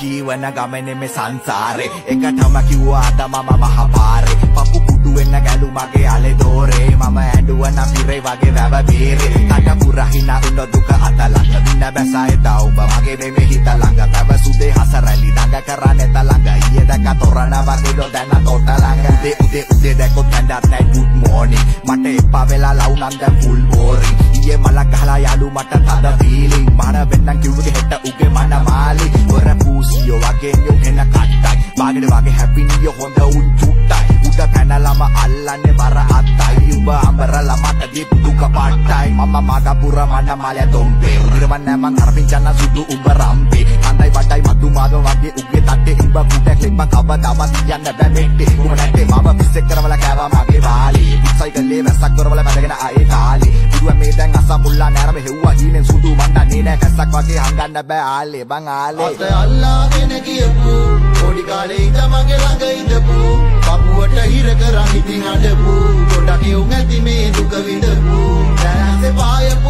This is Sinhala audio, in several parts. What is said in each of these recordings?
ජීවන ගමනේ මේ සංසාරේ. එකටම කිව්වා අද මම මහපාරේ. පපු කුඩු වෙන්න ගැලු මගේ අලේ දෝරේ. මම ඇඬුවන පිරේ වගේ වැව බීරේ. කට පුරහින උන දුක අත ළඟ දින බැසයි තවුඹ මගේ මෙමෙ හිත ළඟ පැවසුදේ හසරලි දඟ කරන්නේ තලඟ ඊයේ දැක තොරණ වගේ දො දැන තොට ළඟ. උදේ උදේ උදේ දැකොත් කැඳත් නැයි good morning. මට එපා වෙලා ලව් නම් දැන් full boring. ඊයේ මලක් ගහලා යාළු මට තද feeling. මර වෙන්නම් කිව්වේ හෙට උගේ මන මාලි හොර පූසියෝ වගේ යෝ හෙන කට්ටයි. බාගෙට වගේ හැපි නිය හොඳ උන් චුට්ටයි උඩ පැනලම අල්ලන්නේ බර අත්තයි. උඹ අඹරලා මට දීපු දුක පට්ටයි මම මග පුර මන මල තොම්පේ ඉරවන්න මං අරපින්චන්න සුදු උඹ රම්පේ. කන්දයි වඩයි මතු මාද වගේ උගේ තට්ටේ. උඹ පුටක් ලිප්ප කවදාවත් යන්න බෑ මෙට්ටේ උඹ නැත්තේ මම පිස්සෙක් කරවලා කෑවා මගේ වාලේ. සයිකලේ වැස්සක් කරවලා මැදගෙන ආයේ කාලේ. පුදුව මේ දැන් අස මුල්ලා නෑරම හෙව්වා. හීනෙන් සුදු මණ්ඩන්නේ නෑ. කැස්සක් වගේ හංගන්න බෑ ආලේ බං ආලේ අත අල්ලාගෙන ගියපු පොඩි කාලේ ඉඳ මගේ ළඟ ඉඳපු පපුවට හිර කරන් ඉතින් අඬපු ගොඩක් යුන් ඇති මේ දුක විඳපු දැනසේ පායපු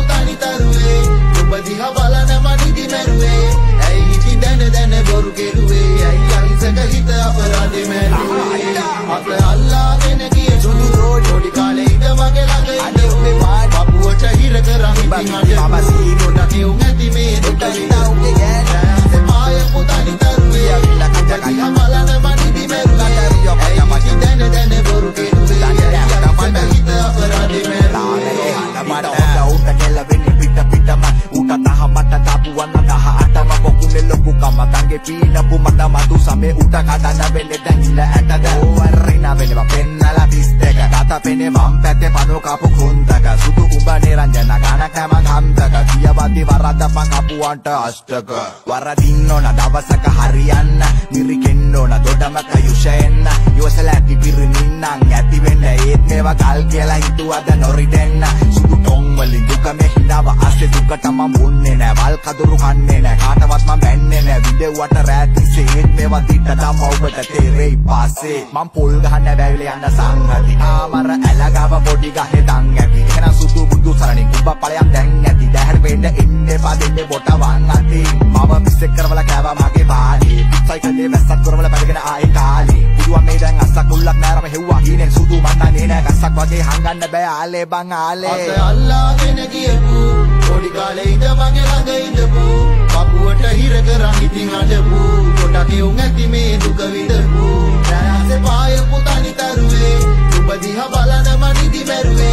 කමතන්ගේ පීනපු මට මතු සමේ උට කඩන්න වෙන්නේ දැන් ඇටද. ඕවරින වෙනවා පෙන්නලා පිස්තක කත පෙනේ වම් පැත්තේ පනෝ කපු කුන්දක. සුදු උඹ නිරංජන ගණක මං හන්දක. කියවදි වරදපන් කපුවන්ට අෂ්ටක. වරදින්න ඕන දවසක හරියන්න. මිරිකෙන්න ඕන දොඩමක යුෂෙන්න යොසලා පිපිරිනින්නම් ඇති වෙන්න ඒත් මේවා කල් කියලා හිතුවද නොරිදෙන්න. සුදු ටොං වලින් දුක මේ හිනාව අස්සේ දුකට මම මුන්නේ නෑ. වල් කදුරු කන්නේ නෑ. කාටවත් මම බැන්නේ නෑ විදෙව්වට රැතිසේ ඒත් මේවා දිට තම ඔබට තේරෙයි පස්සේ. මම පොල් ගහන්න බැවිල යන්න සංගති ආමර ඇලගව පොඩි ගහේ දන් ඇති. එහෙනම් සුදු බුදු සරණින් උඹ ඵලයන් දැන් ඇති. දැහැර වෙන්න ඉන්නේ පදින්නේ බොට වන් අති. මම පිස්සෙක් කරවලා කෑවා මගේ වාලේ සයිකලේ වැස්සක් කරවලා බැලගෙන ආයේ කාලේ. පුදුවන් මේ දැන් අස්සක් උල්ලක් නෑරම හෙව්වා. හීනෙන් සුදු මන්නන්නේ නෑ. ගස්සක් වගේ හංගන්න බෑ. ආලේ බං ආලේ. අත අල්ලාගෙන ගියපු. පොඩි කාලේ ඉඳ මගේ ළඟ ඉඳපු. පපුවට හිර කරන් ඉතින් අඬපු ගොඩක් යුන් ඇති මේ දුක විඳපු. දැනසේ පායපු තනි තරුවේ. ඔබ දිහා බලන මනිදි මැරුවේ.